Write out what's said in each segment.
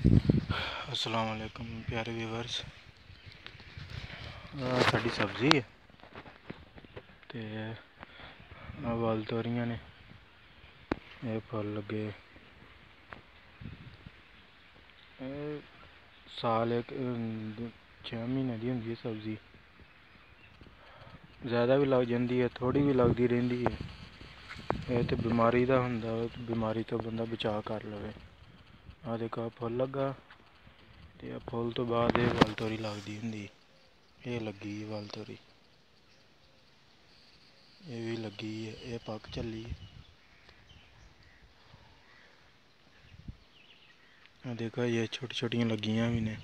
ਅਸਲਾਮ ਵਾਲੇਕੁਮ ਪਿਆਰੇ ਵੀਵਰਸ ਸਾਡੀ ਸਬਜ਼ੀ ਹੈ ਤੇ ਆਹ ਵਾਲ ਤੋਰੀਆਂ ਨੇ ਇਹ ਫੁੱਲ ਲੱਗੇ ਇਹ ਸਾਲ ਇੱਕ 6 ਮਹੀਨੇ ਦੀ ਹੁੰਦੀ ਹੈ ਸਬਜ਼ੀ ਜ਼ਿਆਦਾ ਵੀ ਲੱਗ ਜਾਂਦੀ ਹੈ ਥੋੜੀ ਵੀ ਲੱਗਦੀ ਰਹਿੰਦੀ ਹੈ ਇਹ ਤੇ ਬਿਮਾਰੀ ਦਾ ਹੁੰਦਾ ਬਿਮਾਰੀ ਤੋਂ ਬੰਦਾ ਬਚਾਅ ਕਰ ਲਵੇ ਆਹ ਦੇਖੋ, ਆਹ ਫੁੱਲ ਲੱਗਾ। ਤੇ ਆ ਫੁੱਲ ਤੋਂ ਬਾਅਦ ਇਹ ਵਲ ਤੋਰੀ ਲੱਗਦੀ ਹੁੰਦੀ। ਇਹ ਲੱਗੀ ਵਲ ਤੋਰੀ। ਇਹ ਵੀ ਲੱਗੀ ਹੈ, ਇਹ ਪੱਕ ਚੱਲੀ ਹੈ। ਆ ਦੇਖੋ, ਇਹ ਛੋਟੀ ਛੋਟੀਆਂ ਲੱਗੀਆਂ ਵੀ ਨੇ।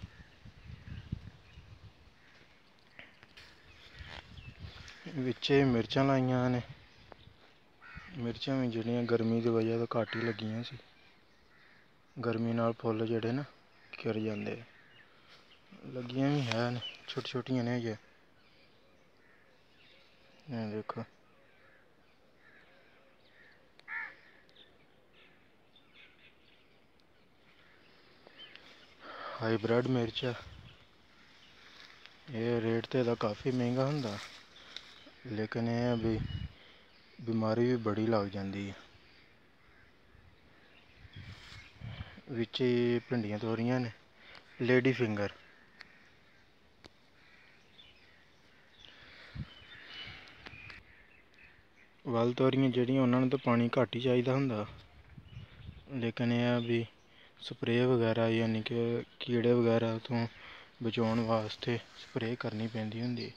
ਵਿੱਚ ਮਿਰਚਾਂ ਲਾਈਆਂ ਨੇ। ਮਿਰਚਾਂ ਵੀ ਜਿਹੜੀਆਂ ਗਰਮੀ ਦੀ ਵਜ੍ਹਾ ਤੋਂ ਘੱਟ ਹੀ ਲੱਗੀਆਂ ਸੀ। ਗਰਮੀ ਨਾਲ ਫੁੱਲ ਜਿਹੜੇ ਨਾ ਕਿਰ ਜਾਂਦੇ ਲੱਗੀਆਂ ਵੀ ਹੈ ਨੇ ਛੋਟੀ ਛੋਟੀਆਂ ਨੇ ਜੇ ਇਹ ਦੇਖੋ। ਹਾਈਬ੍ਰਿਡ ਮਿਰਚ ਆ। ਇਹ ਰੇਟ ਤੇ ਇਹਦਾ ਕਾਫੀ ਮਹਿੰਗਾ ਹੁੰਦਾ। ਲੇਕਿਨ ਇਹ ਆ ਵੀ ਬਿਮਾਰੀ ਵੀ ਬੜੀ ਲੱਗ ਜਾਂਦੀ ਹੈ ਵਿੱਚ ਹੀ ਭਿੰਡੀਆਂ ਤੋਰੀਆਂ ਨੇ ਲੇਡੀ ਫਿੰਗਰ ਵੱਲ ਤੋਰੀਆਂ ਜਿਹੜੀਆਂ ਉਹਨਾਂ ਨੂੰ ਤਾਂ ਪਾਣੀ ਘੱਟ ਹੀ ਚਾਹੀਦਾ ਹੁੰਦਾ। ਲੇਕਿਨ ਇਹ ਆ ਵੀ ਸਪਰੇਅ ਵਗੈਰਾ ਯਾਨੀ ਕਿ ਕੀੜੇ ਵਗੈਰਾ ਤੋਂ ਬਚਾਉਣ ਵਾਸਤੇ ਸਪਰੇਅ ਕਰਨੀ ਪੈਂਦੀ ਹੁੰਦੀ।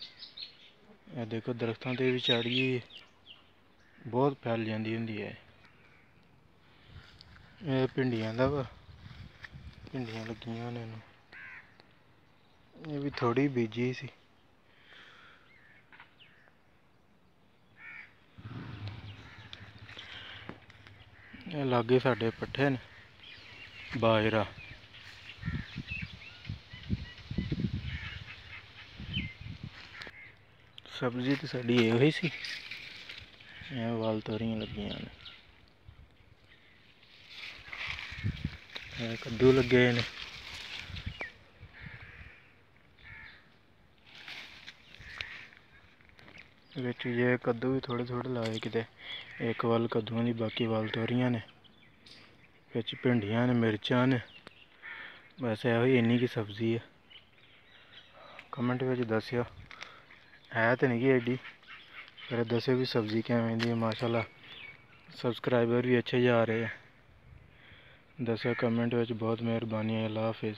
ਇਹ ਦੇਖੋ ਦਰਖਤਾਂ 'ਤੇ ਵੀ ਚੜ੍ਹ ਬਹੁਤ ਫੈਲ ਜਾਂਦੀ ਹੁੰਦੀ ਹੈ। ਇਹ ਭਿੰਡੀਆਂ ਦਾ ਵਾ। ਭਿੰਡੀਆਂ ਲੱਗੀਆਂ ਨੇ। ਇਹਨੂੰ ਇਹ ਵੀ ਥੋੜੀ ਬੀਜੀ ਸੀ। ਇਹ ਲਾਗੇ ਸਾਡੇ ਪੱਠੇ ਨੇ, ਬਾਜਰਾ। ਸਬਜ਼ੀ ਤੇ ਸਾਡੀ ਇਹੋ ਹੀ ਸੀ। ਇਹ ਵਾਲ ਤੋਰੀਆਂ ਲੱਗੀਆਂ ਨੇ ਇਹ ਕੱਦੂ ਲੱਗੇ ਨੇ ਵਿੱਚ ਇਹ ਕੱਦੂ ਵੀ ਥੋੜੇ ਥੋੜੇ ਲਾਏ ਕਿਤੇ ਇੱਕ ਵੱਲ ਕੱਦੂਆਂ ਦੀ ਬਾਕੀ ਵੱਲ ਤੋਰੀਆਂ ਨੇ ਵਿੱਚ ਭਿੰਡੀਆਂ ਨੇ ਮਿਰਚਾਂ ਨੇ ਬਸ ਇਹੋ ਹੀ ਇੰਨੀ ਕੀ ਸਬਜ਼ੀ ਹੈ ਕਮੈਂਟ ਵਿੱਚ ਦੱਸਿਓ ਹੈ ਤੇ ਨਹੀਂ ਗੀ ਐਡੀ ਪਰ ਦੱਸਿਓ ਵੀ ਸਬਜ਼ੀ ਕਿਵੇਂ ਦੀ ਹੈ ਮਾਸ਼ਾਅੱਲਾ ਸਬਸਕ੍ਰਾਈਬਰ ਵੀ ਅੱਛੇ ਜਾ ਰਹੇ ਆ ਦੱਸਿਆ ਕਮੈਂਟ ਵਿੱਚ ਬਹੁਤ ਮਿਹਰਬਾਨੀ ਹੈ ਅੱਲਾ ਹਾਫਿਜ਼